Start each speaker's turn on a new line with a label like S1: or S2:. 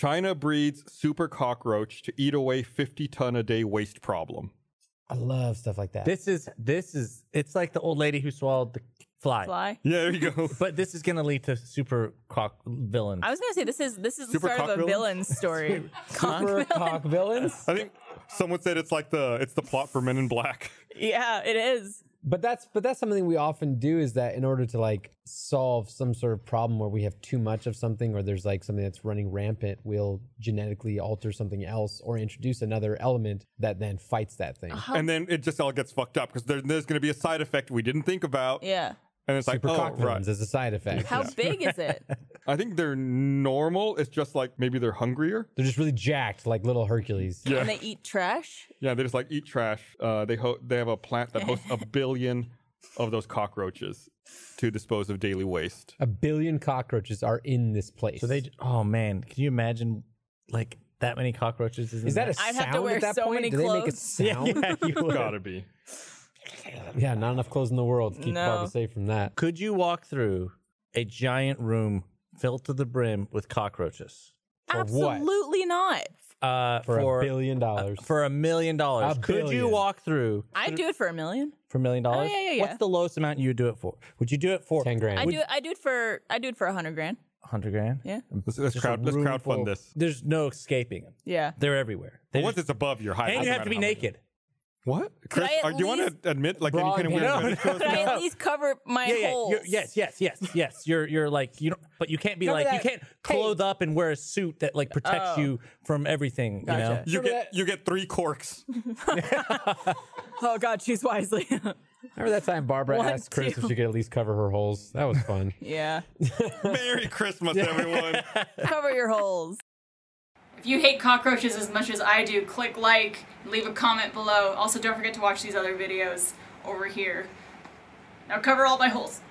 S1: China breeds super cockroach to eat away 50 ton a day waste problem.
S2: I love stuff like that.
S3: This is this is it's like the old lady who swallowed the fly.
S4: Fly.
S1: Yeah, there you go.
S3: But this is gonna lead to super cock villains.
S4: I was gonna say this is this is the
S1: Super
S4: start of a villain story. Cock
S2: Super
S4: villain.
S2: cock villains.
S1: I think someone said it's like the it's the plot for Men in Black.
S4: Yeah, it is.
S2: But that's but that's something we often do is that in order to like solve some sort of problem where we have too much of something or there's like something that's running rampant, we'll genetically alter something else or introduce another element that then fights that thing. Uh-huh.
S1: And then it just all gets fucked up because there, there's going to be a side effect we didn't think about.
S4: Yeah.
S1: And it's like,
S2: Super
S1: oh, right.
S2: as a side effect.
S4: How big is it?
S1: I think they're normal. It's just like maybe they're hungrier.
S2: They're just really jacked like little Hercules.
S1: Yeah.
S4: And they eat trash?
S1: Yeah, they just like eat trash. Uh, they ho- they have a plant that hosts a billion of those cockroaches to dispose of daily waste.
S2: A billion cockroaches are in this place.
S3: so they oh man, can you imagine like that many cockroaches?
S2: is that a
S4: I'd
S2: sound
S4: have to wear
S2: at that
S4: so
S2: point?
S4: many
S2: Do they make a
S4: clothes.
S2: sound?
S3: yeah, you would.
S1: Gotta be.
S2: Yeah, not enough clothes in the world to keep
S4: No.
S2: Barbara safe from that.
S3: Could you walk through a giant room filled to the brim with cockroaches?
S2: For what?
S4: Absolutely not.
S3: Uh,
S2: For,
S3: for
S2: a billion dollars.
S3: for a million dollars.
S2: A
S3: Could you
S2: billion.
S3: walk through
S4: I'd do it for a million.
S3: for a million dollars?
S4: Oh, yeah, yeah, yeah.
S3: What's the lowest amount you would do it for? Would you do it for
S2: 10 grand.
S4: I
S3: Would-
S4: do it. I do it for. I do it for a hundred grand.
S3: hundred grand?
S4: Yeah.
S1: Let's, let's, crowd, let's
S3: room full
S1: crowdfund
S3: of-
S1: this.
S3: There's no escaping them.
S4: Yeah.
S3: They're everywhere. They
S1: But once
S3: just-
S1: it's above your height,
S3: and you
S1: doesn't
S3: have to be
S1: matter how
S3: naked.
S1: Much- What? Chris, are, do you want to admit like
S2: Bra
S1: any kind of
S2: and
S1: weird
S2: panties.
S1: admitted
S4: Could I at least cover my
S3: Yeah, yeah,
S4: holes?
S3: you're, yes, yes, yes, yes. You're you're like you don't, but you can't be
S2: Remember
S3: like you
S2: that-
S3: can't clothe up and wear a suit that like protects
S4: Oh.
S3: you from everything. You know,
S4: Gotcha.
S1: You
S2: Remember
S1: get
S2: that-
S1: you get three corks.
S4: Oh God, choose wisely.
S2: Remember that time Barbara
S4: One,
S2: asked Chris
S4: two.
S2: if she could at least cover her holes? That was fun.
S4: yeah.
S1: Merry Christmas, everyone.
S4: Cover your holes.
S5: If you hate cockroaches as much as I do, click like, leave a comment below. Also, don't forget to watch these other videos over here. Now cover all my holes.